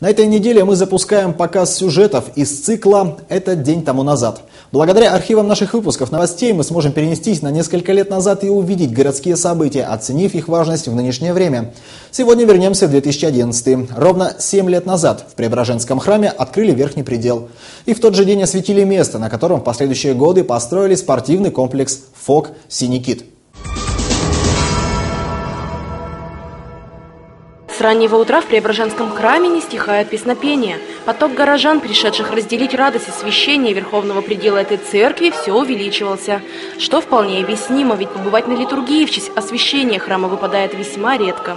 На этой неделе мы запускаем показ сюжетов из цикла «Этот день тому назад». Благодаря архивам наших выпусков новостей мы сможем перенестись на несколько лет назад и увидеть городские события, оценив их важность в нынешнее время. Сегодня вернемся в 2011. Ровно 7 лет назад в Преображенском храме открыли верхний предел. И в тот же день осветили место, на котором в последующие годы построили спортивный комплекс «ФОК Синий Раннего утра в Преображенском храме не стихает песнопение. Поток горожан, пришедших разделить радость освящения верховного предела этой церкви, все увеличивался. Что вполне объяснимо, ведь побывать на литургии в честь освящения храма выпадает весьма редко.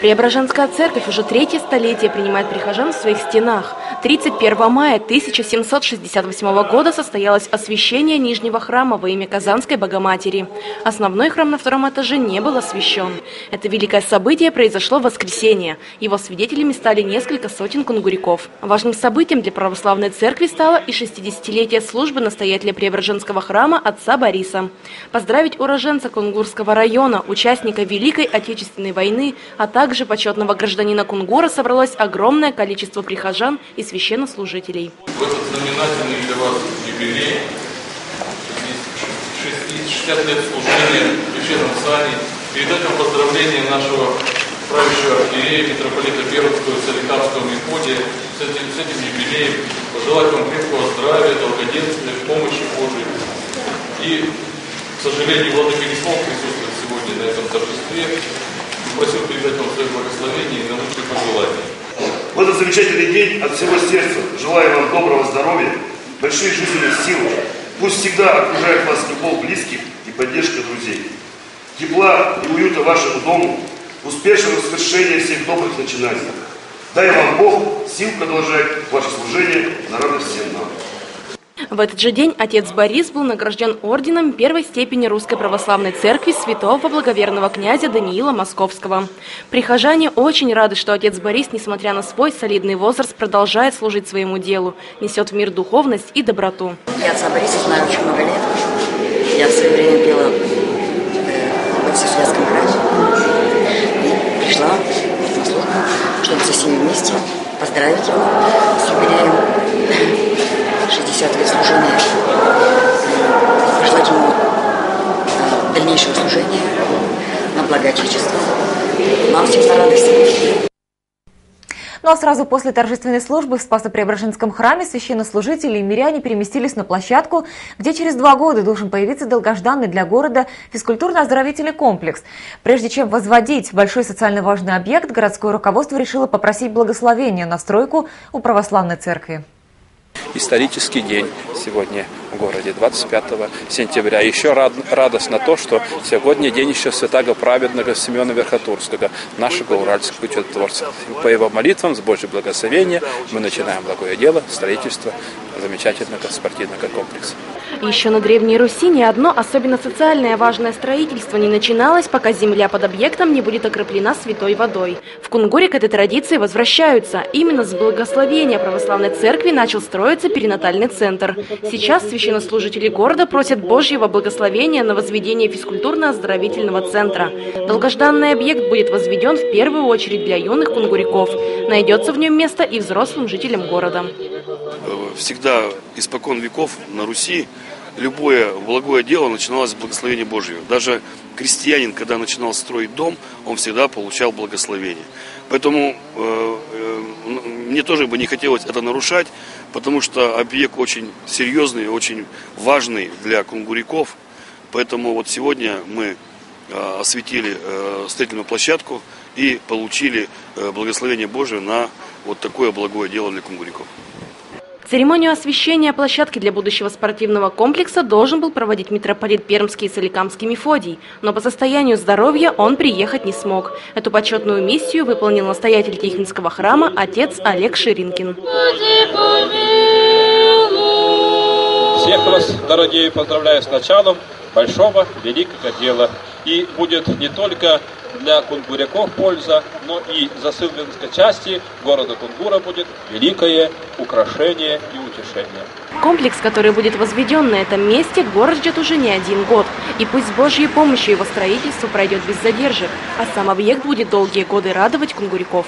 Преображенская церковь уже третье столетие принимает прихожан в своих стенах. 31 мая 1768 года состоялось освящение Нижнего храма во имя Казанской Богоматери. Основной храм на втором этаже не был освящен. Это великое событие произошло в воскресенье. Его свидетелями стали несколько сотен кунгуряков. Важным событием для православной церкви стало и 60-летие службы настоятеля Преображенского храма отца Бориса. Поздравить уроженца Кунгурского района, участника Великой Отечественной войны, а также также почетного гражданина Кунгура собралось огромное количество прихожан и священнослужителей. В этот знаменательный для вас юбилей, 60 лет служения в Священном Сане, передать вам поздравления нашего правящего архиерея, митрополита Пермского и Соликамского Мефодия с этим, с этим юбилеем, пожелать вам крепкого здравия, долгоденствия, помощи Божией. И, к сожалению, Владыка не смог присутствовать сегодня на этом торжестве, просил передать вам свое благословение и научные пожелания. В этот замечательный день от всего сердца желаю вам доброго здоровья, больших жизненных сил. Пусть всегда окружает вас любовь близких и поддержка друзей. Тепла и уюта вашему дому, успешного совершения всех добрых начинаний. Дай вам Бог сил продолжать ваше служение на радость всем нам. В этот же день отец Борис был награжден орденом первой степени Русской Православной Церкви святого благоверного князя Даниила Московского. Прихожане очень рады, что отец Борис, несмотря на свой солидный возраст, продолжает служить своему делу, несет в мир духовность и доброту. Я отца Бориса знаю очень много лет. Я в свое время пела э, в Светском храме. И пришла на службу, чтобы со всеми вместе поздравить его с 60 лет служения. Пожелать ему э, дальнейшего служения на благо Отечества. Нам всем на радость. Ну а сразу после торжественной службы в Спасо-Преображенском храме священнослужители и миряне переместились на площадку, где через два года должен появиться долгожданный для города физкультурно-оздоровительный комплекс. Прежде чем возводить большой социально важный объект, городское руководство решило попросить благословения на стройку у православной церкви исторический день сегодня в городе, 25 сентября. Еще рад, радостно то, что сегодня день еще святого праведного Семена Верхотурского, нашего уральского чудотворца. По его молитвам, с Божьим благословением, мы начинаем благое дело, строительство замечательного спортивного комплекса. Еще на Древней Руси ни одно особенно социальное важное строительство не начиналось, пока земля под объектом не будет окроплена святой водой. В Кунгуре к этой традиции возвращаются. Именно с благословения православной церкви начал строиться перинатальный центр. Сейчас священнослужители города просят Божьего благословения на возведение физкультурно-оздоровительного центра. Долгожданный объект будет возведен в первую очередь для юных кунгуряков. Найдется в нем место и взрослым жителям города. Всегда испокон веков на Руси любое благое дело начиналось с благословения Божьего. Даже крестьянин, когда начинал строить дом, он всегда получал благословение. Поэтому э, э, мне тоже бы не хотелось это нарушать, потому что объект очень серьезный, очень важный для кунгуряков. Поэтому вот сегодня мы э, осветили э, строительную площадку и получили э, благословение Божие на вот такое благое дело для кунгуряков. Церемонию освещения площадки для будущего спортивного комплекса должен был проводить митрополит Пермский и Соликамский Мефодий, но по состоянию здоровья он приехать не смог. Эту почетную миссию выполнил настоятель Тихвинского храма отец Олег Ширинкин. Всех вас, дорогие, поздравляю с началом большого, великого дела. И будет не только для кунгуряков польза, но и засыльвинской части города Кунгура будет великое украшение и утешение. Комплекс, который будет возведен на этом месте, город ждет уже не один год. И пусть с Божьей помощью его строительство пройдет без задержек, а сам объект будет долгие годы радовать кунгуряков.